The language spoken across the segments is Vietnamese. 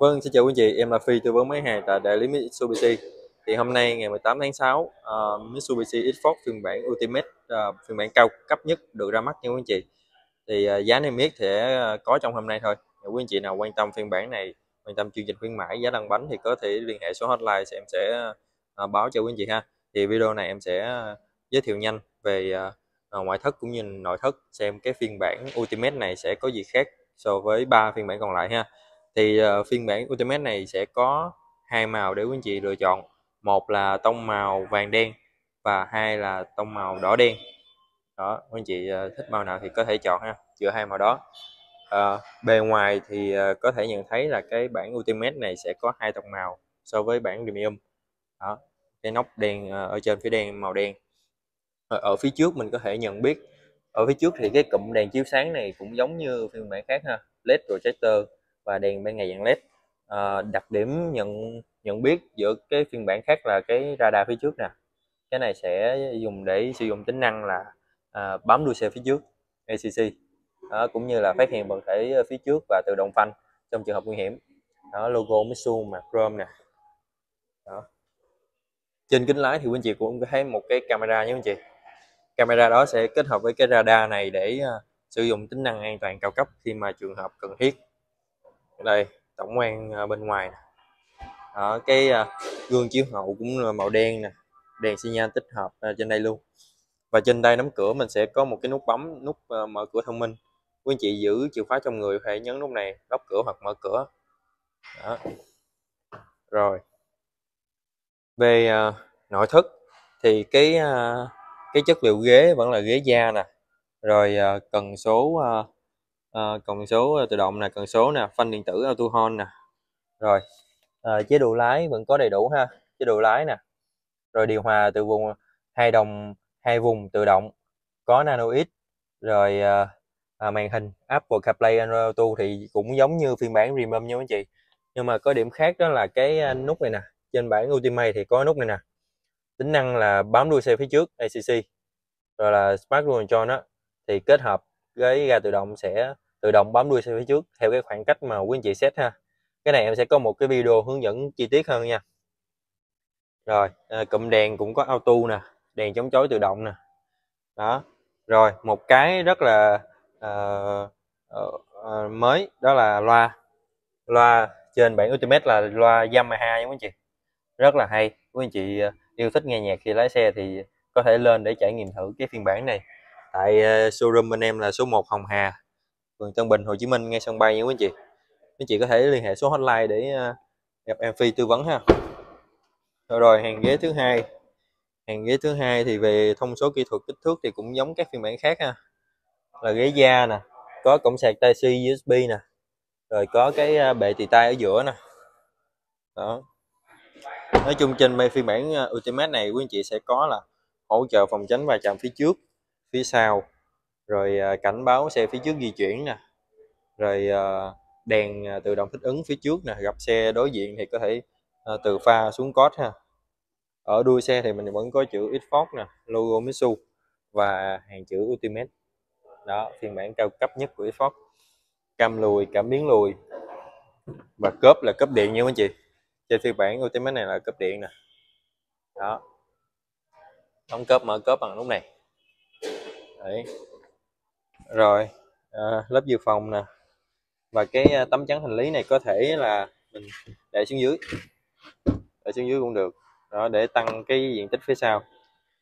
Vâng, xin chào quý anh chị, em là Phi tư vấn máy hàng tại đại lý Mitsubishi. Thì hôm nay ngày 18 tháng 6, uh, ờ, Mitsubishi X-Force phiên bản Ultimate, uh, phiên bản cao cấp nhất được ra mắt nha quý anh chị. Thì uh, giá niêm yết sẽ uh, có trong hôm nay thôi. Nếu quý anh chị nào quan tâm phiên bản này, quan tâm chương trình khuyến mãi giá lăn bánh thì có thể liên hệ số hotline sẽ em sẽ uh, báo cho quý anh chị ha. Thì video này em sẽ uh, giới thiệu nhanh về uh, ngoại thất cũng như nội thất xem cái phiên bản Ultimate này sẽ có gì khác so với ba phiên bản còn lại ha thì uh, phiên bản Ultimate này sẽ có hai màu để quý anh chị lựa chọn. Một là tông màu vàng đen và hai là tông màu đỏ đen. Đó quý anh chị uh, thích màu nào thì có thể chọn ha giữa hai màu đó. Uh, bề ngoài thì uh, có thể nhận thấy là cái bản Ultimate này sẽ có hai tông màu so với bản Premium. Đó cái nóc đen uh, ở trên phía đen màu đen. Ở, ở phía trước mình có thể nhận biết ở phía trước thì cái cụm đèn chiếu sáng này cũng giống như phiên bản khác ha led projector và đèn ban ngày dạng led. À, đặc điểm nhận nhận biết giữa cái phiên bản khác là cái radar phía trước nè. Cái này sẽ dùng để sử dụng tính năng là à, bám đuôi xe phía trước ACC đó, cũng như là phát hiện vật thể phía trước và tự động phanh trong trường hợp nguy hiểm. Đó logo Mitsu mà chrome nè. Đó. trên kính lái thì quý anh chị cũng có thấy một cái camera nhé anh chị. Camera đó sẽ kết hợp với cái radar này để uh, sử dụng tính năng an toàn cao cấp khi mà trường hợp cần thiết đây tổng quan ờ, bên ngoài ở cái ờ, gương chiếu hậu cũng là màu đen nè đèn xi nhan tích hợp ờ, trên đây luôn. Và trên đây nắm cửa mình sẽ có một cái nút bấm nút mở cửa thông minh. Quý anh chị giữ chìa khóa trong người phải nhấn nút này đóng cửa hoặc mở cửa. Đó. rồi. Về uh, nội thất thì cái uh, cái chất liệu ghế vẫn là ghế da nè. Rồi uh, cần số uh, Ờ, cần số ờ, tự động nè cần số nè phanh điện tử auto hold nè. Rồi à, chế độ lái vẫn có đầy đủ ha. Chế độ lái nè. Rồi điều hòa từ vùng hai đồng hai vùng tự động. Có nano x rồi à, à, màn hình Apple CarPlay Android Auto thì cũng giống như phiên bản Premium nha anh chị. Nhưng mà có điểm khác đó là cái nút này nè. Trên bản Ultimate thì có nút này nè. Tính năng là bám đuôi xe phía trước ACC rồi là Smart Cruise Control đó thì kết hợp ghế ga tự động sẽ tự động bấm đuôi xe phía trước theo cái khoảng cách mà quý anh chị set ha. Cái này em sẽ có một cái video hướng dẫn chi tiết hơn nha. Rồi à, cụm đèn cũng có auto nè đèn chống chói tự động nè. Đó rồi một cái rất là uh, uh, uh, mới đó là loa. Loa trên bản Ultimate là loa Yamaha nha quý anh chị. Rất là hay quý anh chị à, yêu thích nghe nhạc khi lái xe thì có thể lên để trải nghiệm thử cái phiên bản này tại ờ, showroom bên em là số 1 Hồng Hà phường Tân Bình Hồ Chí Minh ngay sân bay nha quý anh chị. Quý anh chị có thể liên hệ số hotline để ờ, gặp em Phi tư vấn ha. Rồi, rồi hàng ghế thứ hai. Hàng ghế thứ hai thì về thông số kỹ thuật kích thước thì cũng giống các phiên bản khác ha. Là ghế da nè có cổng sạc tai C USB nè rồi có cái ờ, bệ tì tay ở giữa nè. Đó. Nói chung trên phiên bản Ultimate này quý anh chị sẽ có là hỗ trợ phòng tránh và chạm phía trước phía sau. Rồi à, cảnh báo xe phía trước di chuyển nè. Rồi à, đèn à, tự động thích ứng phía trước nè. Gặp xe đối diện thì có thể từ pha xuống cốt ha. Ở đuôi xe thì mình vẫn có chữ Xbox nè, logo Mitsu và hàng chữ Ultimate. Đó, phiên bản cao cấp nhất của Xbox. Cam lùi, cảm biến lùi. Và cốp là cấp điện nha anh chị. Trên phiên bản Ultimate này là cấp điện nè. Đó. Đóng cốp, mở cốp bằng lúc này. Đấy. rồi à, lớp dự phòng nè. Và cái à, tấm chắn hành lý này có thể là mình để xuống dưới. Để xuống dưới cũng được. Đó để tăng cái diện tích phía sau.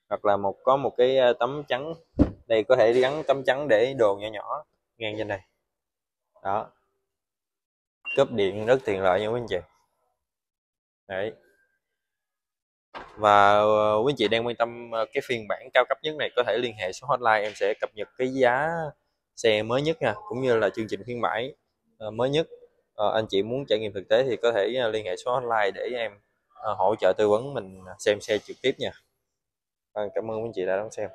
Hoặc là một có một cái à, tấm chắn. Đây có thể gắn tấm chắn để đồ nhỏ nhỏ ngang trên này đó. Cướp điện rất tiện lợi nha quý anh chị. Đấy và ờ, quý anh chị đang quan tâm ờ, cái phiên bản cao cấp nhất này có thể liên hệ số hotline em sẽ cập nhật cái giá xe mới nhất nha, cũng như là chương trình khuyến mãi ờ, mới nhất. Anh chị muốn trải nghiệm thực tế thì có thể liên hệ số hotline để em hỗ trợ tư vấn mình xem xe trực tiếp nha. Vâng, cảm ơn quý anh chị đã đón xem.